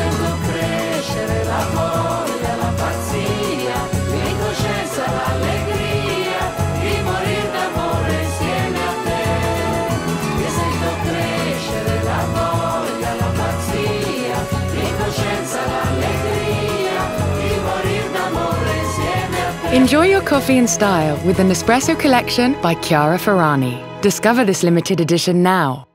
sento crescere pazzia, l'allegria di d'amore insieme a te. Sento crescere pazzia, l'allegria di d'amore insieme a te. Enjoy your coffee in style with the Nespresso Collection by Chiara Ferragni. Discover this limited edition now.